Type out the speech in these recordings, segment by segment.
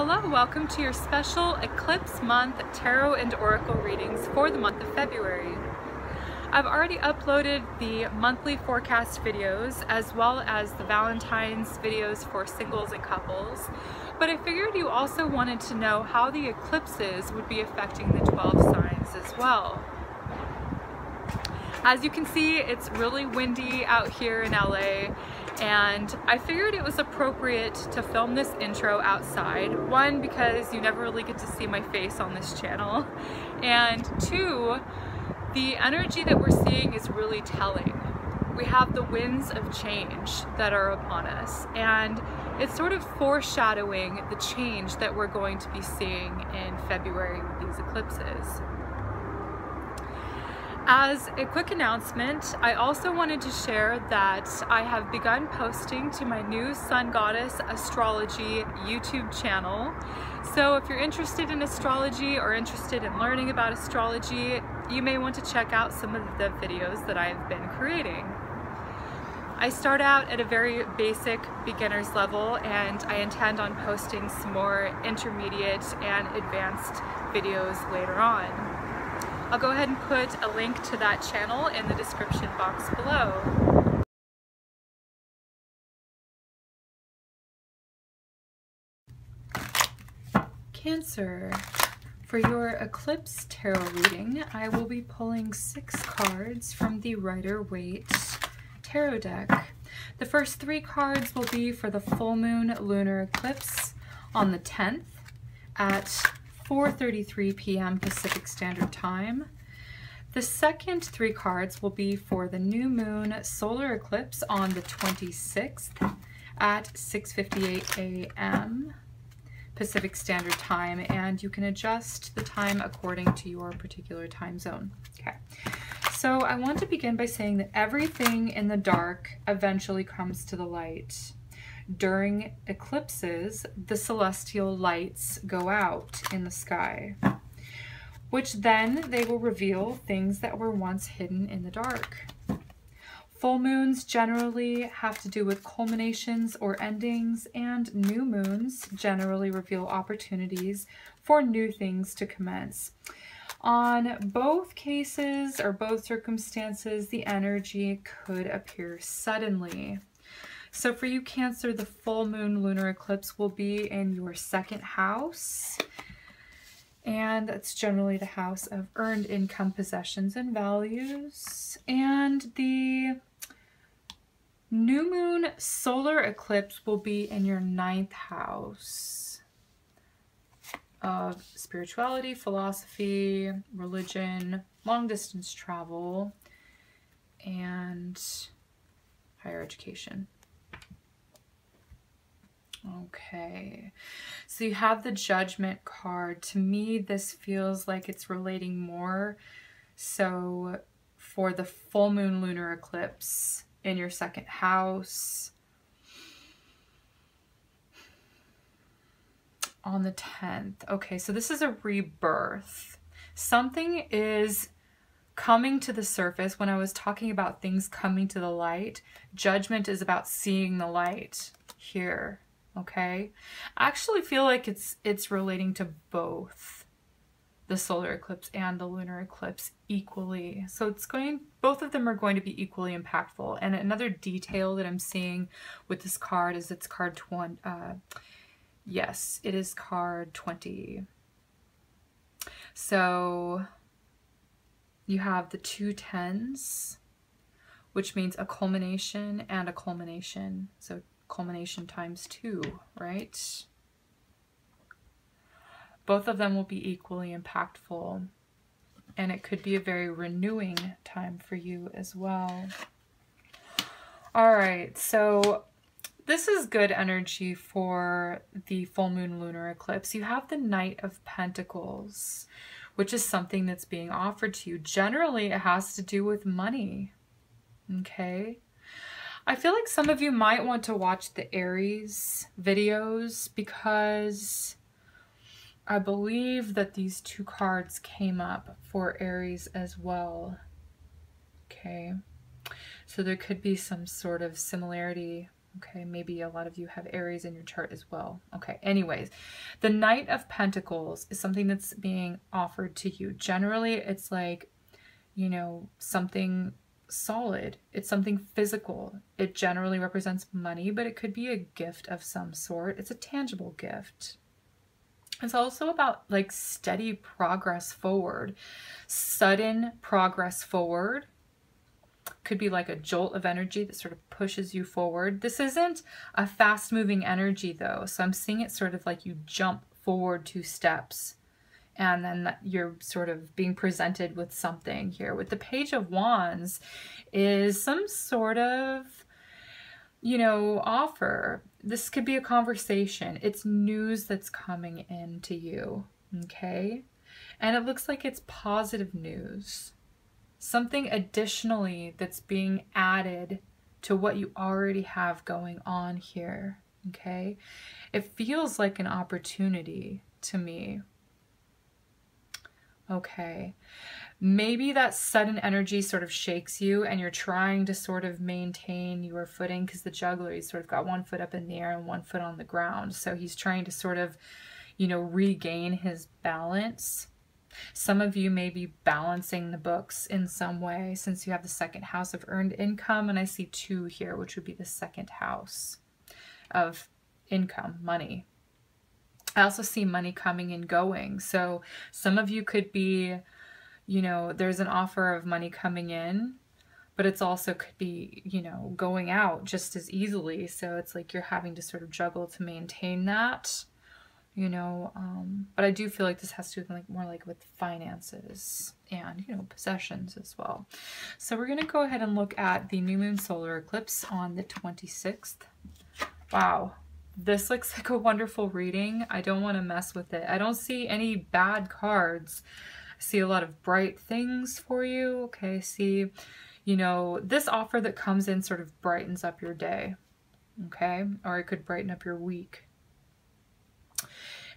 Hello, welcome to your special Eclipse Month Tarot and Oracle readings for the month of February. I've already uploaded the monthly forecast videos as well as the Valentine's videos for singles and couples, but I figured you also wanted to know how the eclipses would be affecting the 12 signs as well. As you can see, it's really windy out here in LA and I figured it was appropriate to film this intro outside. One, because you never really get to see my face on this channel, and two, the energy that we're seeing is really telling. We have the winds of change that are upon us, and it's sort of foreshadowing the change that we're going to be seeing in February with these eclipses. As a quick announcement, I also wanted to share that I have begun posting to my new Sun Goddess Astrology YouTube channel. So if you're interested in astrology or interested in learning about astrology, you may want to check out some of the videos that I've been creating. I start out at a very basic beginner's level and I intend on posting some more intermediate and advanced videos later on. I'll go ahead and put a link to that channel in the description box below. Cancer. For your Eclipse Tarot reading, I will be pulling six cards from the Rider-Waite Tarot deck. The first three cards will be for the full moon lunar eclipse on the 10th at 4.33 p.m. Pacific Standard Time. The second three cards will be for the new moon solar eclipse on the 26th at 6.58 a.m. Pacific Standard Time, and you can adjust the time according to your particular time zone. Okay, so I want to begin by saying that everything in the dark eventually comes to the light during eclipses, the celestial lights go out in the sky, which then they will reveal things that were once hidden in the dark. Full moons generally have to do with culminations or endings, and new moons generally reveal opportunities for new things to commence. On both cases or both circumstances, the energy could appear suddenly. So for you Cancer, the full moon lunar eclipse will be in your second house. And that's generally the house of earned income, possessions, and values. And the new moon solar eclipse will be in your ninth house of spirituality, philosophy, religion, long distance travel, and higher education. Okay, so you have the judgment card. To me, this feels like it's relating more. So for the full moon lunar eclipse in your second house, on the 10th. Okay, so this is a rebirth. Something is coming to the surface. When I was talking about things coming to the light, judgment is about seeing the light here okay? I actually feel like it's it's relating to both the solar eclipse and the lunar eclipse equally. So it's going, both of them are going to be equally impactful. And another detail that I'm seeing with this card is it's card 20, uh, yes, it is card 20. So you have the two tens, which means a culmination and a culmination. So culmination times two, right? Both of them will be equally impactful and it could be a very renewing time for you as well. All right, so this is good energy for the full moon lunar eclipse. You have the Knight of Pentacles, which is something that's being offered to you. Generally, it has to do with money, okay? I feel like some of you might want to watch the Aries videos because I believe that these two cards came up for Aries as well. Okay, so there could be some sort of similarity Okay, maybe a lot of you have Aries in your chart as well. Okay, anyways, the Knight of Pentacles is something that's being offered to you. Generally, it's like, you know, something solid. It's something physical. It generally represents money, but it could be a gift of some sort. It's a tangible gift. It's also about like steady progress forward, sudden progress forward. Could be like a jolt of energy that sort of pushes you forward. This isn't a fast moving energy though. So I'm seeing it sort of like you jump forward two steps and then you're sort of being presented with something here. With the Page of Wands is some sort of, you know, offer. This could be a conversation. It's news that's coming in to you, okay? And it looks like it's positive news. Something additionally that's being added to what you already have going on here, okay? It feels like an opportunity to me Okay. Maybe that sudden energy sort of shakes you and you're trying to sort of maintain your footing because the juggler, he's sort of got one foot up in the air and one foot on the ground. So he's trying to sort of, you know, regain his balance. Some of you may be balancing the books in some way since you have the second house of earned income. And I see two here, which would be the second house of income, money. I also see money coming and going. So some of you could be, you know, there's an offer of money coming in, but it's also could be, you know, going out just as easily. So it's like you're having to sort of juggle to maintain that, you know. Um, but I do feel like this has to do like more like with finances and, you know, possessions as well. So we're going to go ahead and look at the new moon solar eclipse on the 26th. Wow, this looks like a wonderful reading. I don't want to mess with it. I don't see any bad cards. I see a lot of bright things for you. Okay, see, you know, this offer that comes in sort of brightens up your day. Okay, or it could brighten up your week.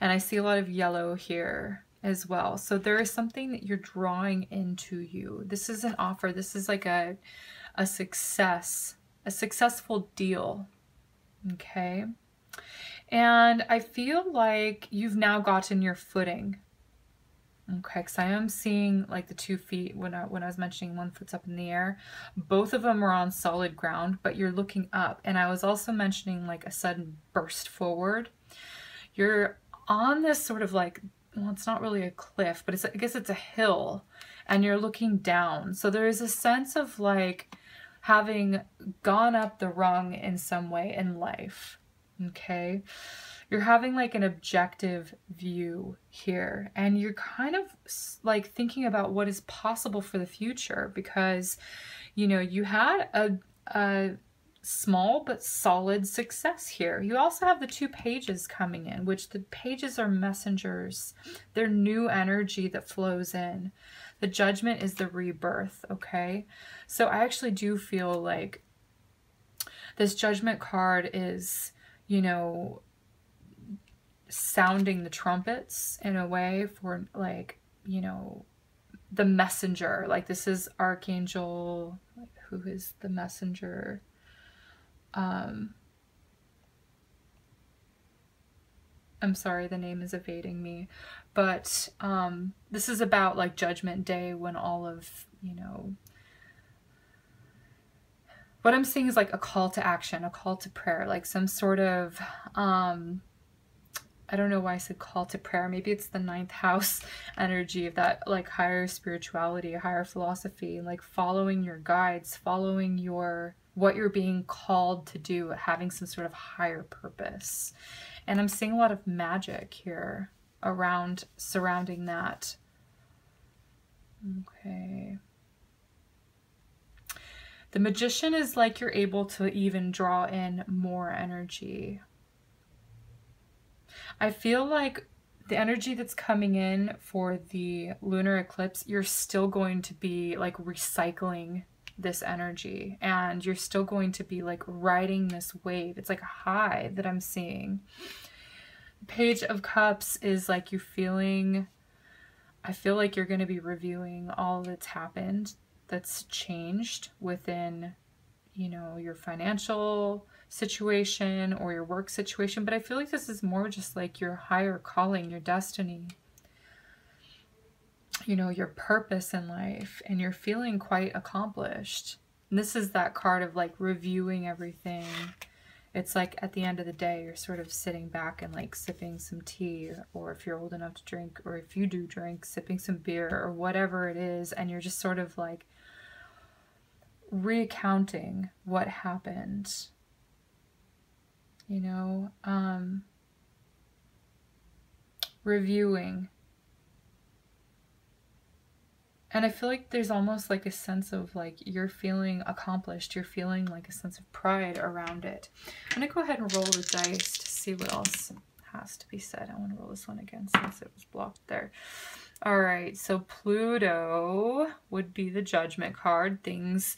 And I see a lot of yellow here as well. So there is something that you're drawing into you. This is an offer. This is like a, a success, a successful deal. Okay. And I feel like you've now gotten your footing. Okay, because I am seeing like the two feet when I, when I was mentioning one foot's up in the air. Both of them are on solid ground, but you're looking up. And I was also mentioning like a sudden burst forward. You're on this sort of like, well, it's not really a cliff, but it's I guess it's a hill and you're looking down. So there is a sense of like having gone up the rung in some way in life okay? You're having like an objective view here and you're kind of like thinking about what is possible for the future because, you know, you had a, a small but solid success here. You also have the two pages coming in, which the pages are messengers. They're new energy that flows in. The judgment is the rebirth, okay? So I actually do feel like this judgment card is you know, sounding the trumpets in a way for like, you know, the messenger. Like this is Archangel, who is the messenger? Um, I'm sorry, the name is evading me. But um, this is about like Judgment Day when all of, you know, what I'm seeing is like a call to action, a call to prayer, like some sort of, um, I don't know why I said call to prayer. Maybe it's the ninth house energy of that like higher spirituality, higher philosophy, like following your guides, following your what you're being called to do, having some sort of higher purpose. And I'm seeing a lot of magic here around surrounding that. Okay. The magician is like you're able to even draw in more energy. I feel like the energy that's coming in for the lunar eclipse, you're still going to be like recycling this energy and you're still going to be like riding this wave. It's like a high that I'm seeing. Page of Cups is like you're feeling, I feel like you're going to be reviewing all that's happened that's changed within, you know, your financial situation or your work situation, but I feel like this is more just like your higher calling, your destiny, you know, your purpose in life, and you're feeling quite accomplished. And this is that card of like reviewing everything. It's like at the end of the day, you're sort of sitting back and like sipping some tea, or if you're old enough to drink, or if you do drink, sipping some beer or whatever it is, and you're just sort of like recounting what happened. You know, um, reviewing and I feel like there's almost like a sense of like you're feeling accomplished. You're feeling like a sense of pride around it. I'm to go ahead and roll the dice to see what else has to be said. I want to roll this one again since it was blocked there. All right, so Pluto would be the judgment card. Things,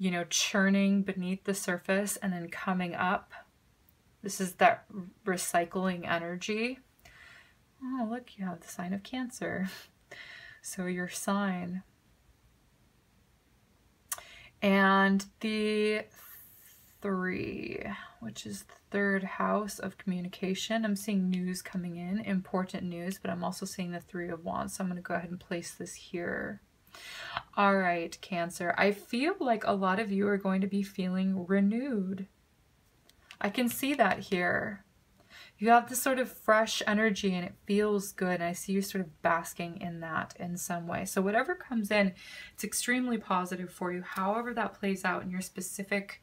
you know, churning beneath the surface and then coming up. This is that recycling energy. Oh, look, you have the sign of Cancer. So your sign. And the three, which is the third house of communication. I'm seeing news coming in, important news, but I'm also seeing the three of wands. So I'm going to go ahead and place this here. All right, Cancer. I feel like a lot of you are going to be feeling renewed. I can see that here you have this sort of fresh energy and it feels good. And I see you sort of basking in that in some way. So whatever comes in, it's extremely positive for you, however that plays out in your specific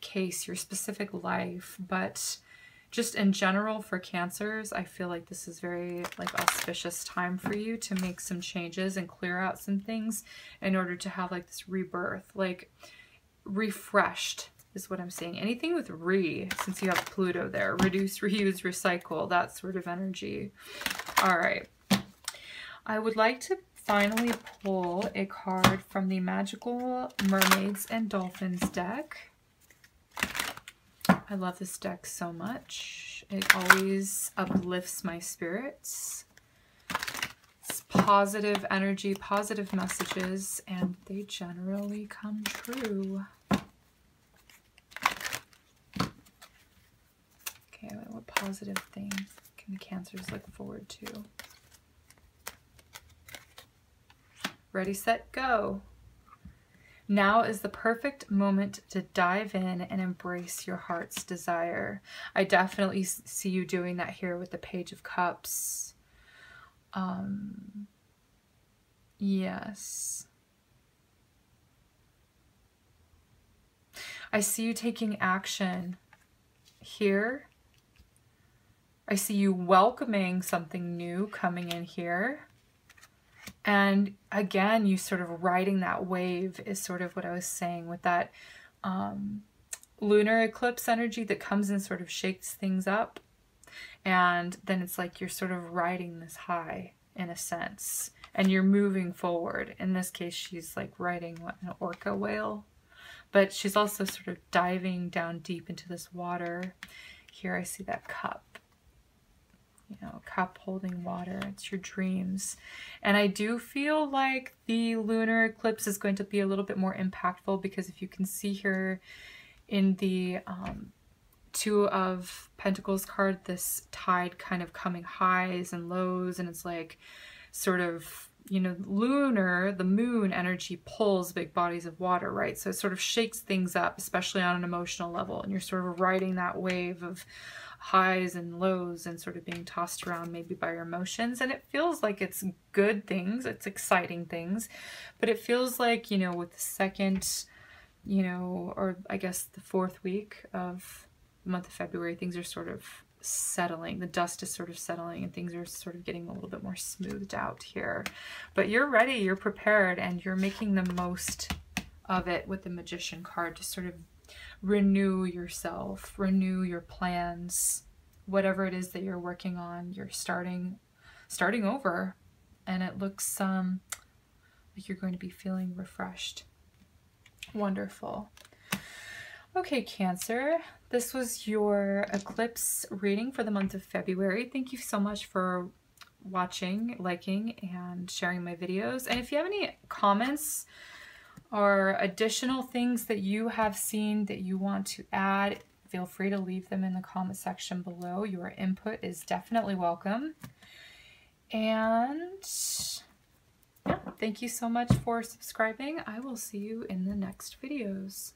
case, your specific life. But just in general for cancers, I feel like this is very like auspicious time for you to make some changes and clear out some things in order to have like this rebirth, like refreshed is what I'm saying. Anything with re, since you have Pluto there, reduce, reuse, recycle, that sort of energy. All right. I would like to finally pull a card from the Magical Mermaids and Dolphins deck. I love this deck so much. It always uplifts my spirits. It's positive energy, positive messages, and they generally come true. Okay, what positive things can the cancers look forward to? Ready, set, go. Now is the perfect moment to dive in and embrace your heart's desire. I definitely see you doing that here with the Page of Cups. Um, yes. I see you taking action here I see you welcoming something new coming in here. And again, you sort of riding that wave is sort of what I was saying with that um, lunar eclipse energy that comes and sort of shakes things up. And then it's like you're sort of riding this high in a sense and you're moving forward. In this case, she's like riding what, an orca whale, but she's also sort of diving down deep into this water. Here I see that cup you know, cup holding water. It's your dreams. And I do feel like the lunar eclipse is going to be a little bit more impactful because if you can see here in the um, Two of Pentacles card, this tide kind of coming highs and lows and it's like sort of you know, lunar, the moon energy pulls big bodies of water, right? So it sort of shakes things up, especially on an emotional level. And you're sort of riding that wave of highs and lows and sort of being tossed around maybe by your emotions. And it feels like it's good things, it's exciting things, but it feels like, you know, with the second, you know, or I guess the fourth week of the month of February, things are sort of settling. The dust is sort of settling and things are sort of getting a little bit more smoothed out here. But you're ready, you're prepared, and you're making the most of it with the Magician card to sort of renew yourself, renew your plans, whatever it is that you're working on, you're starting starting over and it looks um like you're going to be feeling refreshed. Wonderful. Okay, Cancer, this was your eclipse reading for the month of February. Thank you so much for watching, liking, and sharing my videos. And if you have any comments or additional things that you have seen that you want to add, feel free to leave them in the comment section below. Your input is definitely welcome. And yeah, thank you so much for subscribing. I will see you in the next videos.